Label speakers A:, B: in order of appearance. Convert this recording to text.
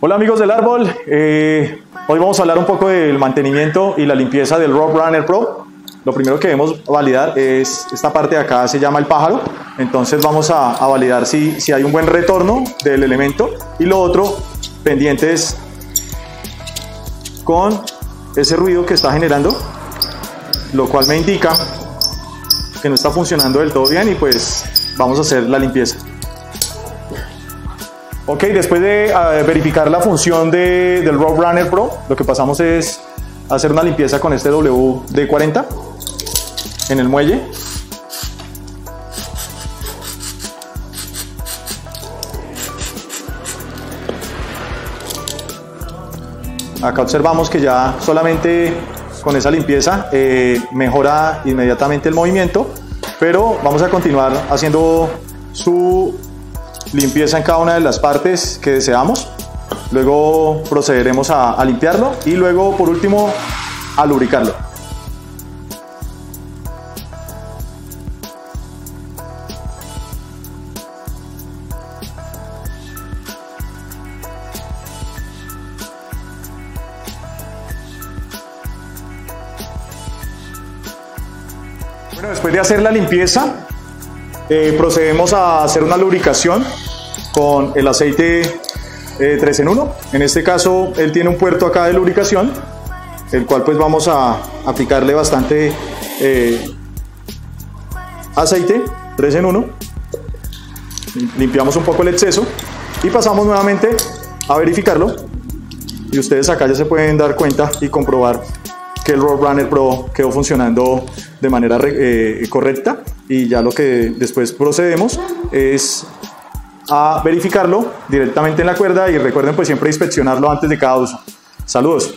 A: Hola amigos del árbol, eh, hoy vamos a hablar un poco del mantenimiento y la limpieza del Rob Runner Pro. Lo primero que debemos validar es esta parte de acá, se llama el pájaro. Entonces vamos a, validar si, si hay un buen retorno del elemento. Y lo otro, pendientes con ese ruido que está generando, lo cual me indica que no está funcionando del todo bien y pues vamos a hacer la limpieza. Ok, después de uh, verificar la función de, del Runner Pro, lo que pasamos es hacer una limpieza con este WD-40 en el muelle. Acá observamos que ya solamente con esa limpieza eh, mejora inmediatamente el movimiento, pero vamos a continuar haciendo su limpieza en cada una de las partes que deseamos. Luego procederemos a, limpiarlo y luego por último a lubricarlo. Bueno, después de hacer la limpieza, eh, procedemos a hacer una lubricación con el aceite eh, 3 en 1. En este caso, él tiene un puerto acá de lubricación, el cual pues vamos a aplicarle bastante eh, aceite 3 en 1. Limpiamos un poco el exceso y pasamos nuevamente a verificarlo. Y ustedes acá ya se pueden dar cuenta y comprobar que el Roadrunner Pro quedó funcionando de manera eh, correcta y ya lo que después procedemos es a verificarlo directamente en la cuerda y recuerden pues siempre inspeccionarlo antes de cada uso. Saludos.